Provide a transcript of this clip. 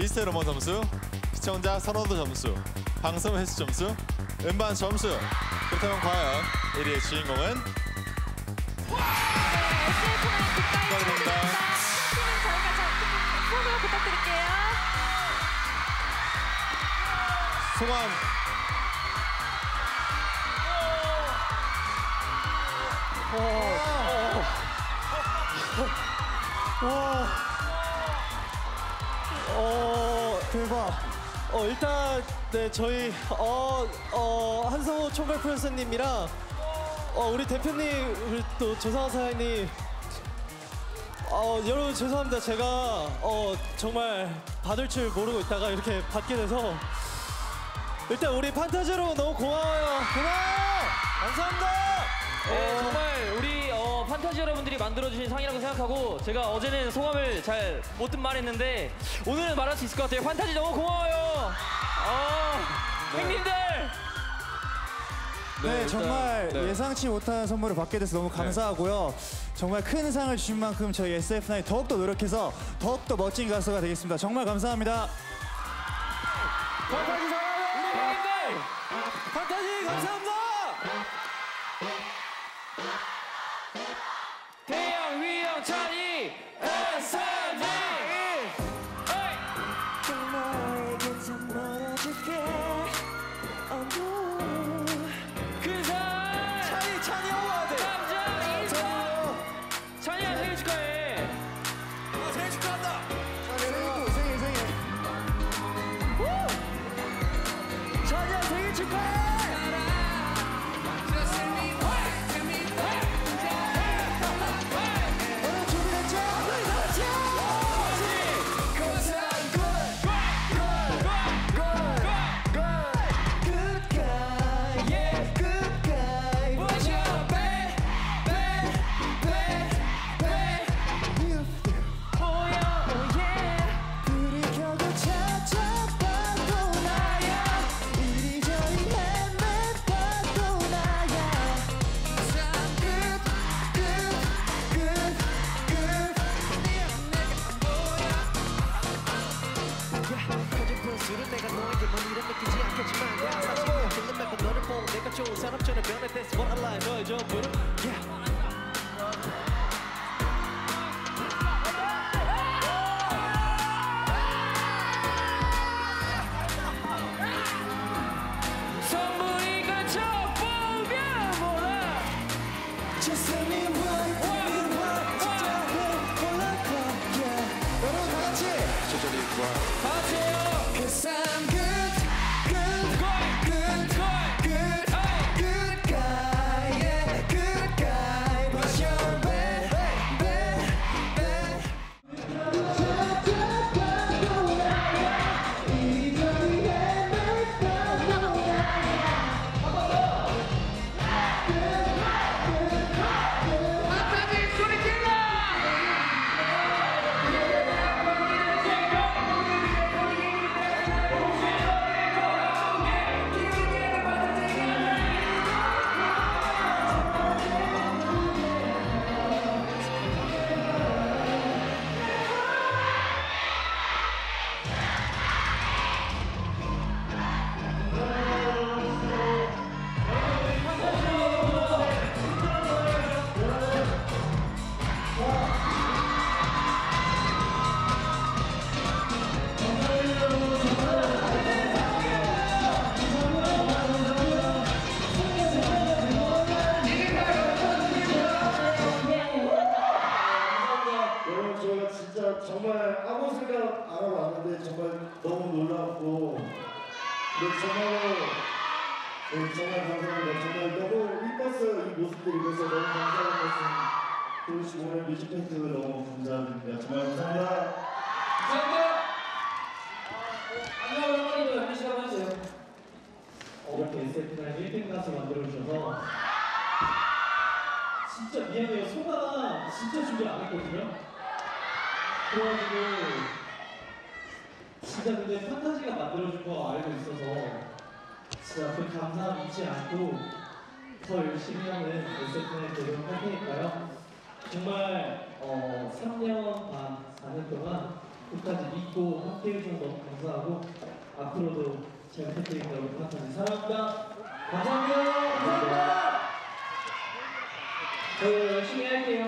디지털 음원 점수, 시청자 선호도 점수, 방송 횟수 점수, 음반 점수. 그렇다면 과연 1위의 주인공은 축하드립니다. 팀은 저희가 저 부탁드릴게요. 소감 어 대박. 어 일단 네 저희 어 어 한성호 총괄 프로듀서님이랑 어 우리 대표님 우리 또 조상호 사장님 어 여러분 죄송합니다 제가 어 정말 받을 줄 모르고 있다가 이렇게 받게 돼서 일단 우리 판타지로 너무 고마워요 고마워요 감사합니다. 네, 정말 우리 어, 판타지 여러분들이 만들어주신 상이라고 생각하고 제가 어제는 소감을 잘못 말했는데 오늘은 말할 수 있을 것 같아요. 판타지 너무 고마워요. 어, 형님들. 네, 정말 네. 예상치 못한 선물을 받게 돼서 너무 감사하고요. 정말 큰 상을 주신 만큼 저희 SF9 더욱더 노력해서 더욱더 멋진 가수가 되겠습니다. 정말 감사합니다. 판타지 사랑해요. 우리 형님들. 판타지 감사합니다. Corinthians! That's what I like 너의 전부는 yeah. 선 근데 정말로 네, 정말 감사합니다. 정말 너무 이뻤어요 이 모습들이 그래서 너무 감사한 말씀 그리고 오늘 뮤직뱅크 너무 감사드립니다. 정말 감사합니다. 이렇게 SF나 1등 가수 만들어주셔서 진짜 미안해요. 소가 진짜 준비 안 했거든요. 그래가지고 진짜 근데 판타지가 만들어준 거 알고 있어서 진짜 그 감사함 잊지 않고 더 열심히 하는 SF나 노력할 테니까요. 정말 어, 3년 반, 4년 동안 끝까지 믿고 함께 해주셔서 너무 감사하고 앞으로도 잘 부탁드립니다. 여러분 판타지 사랑합니다. 감사합니다. 감사합니다. 저희 열심히 할게요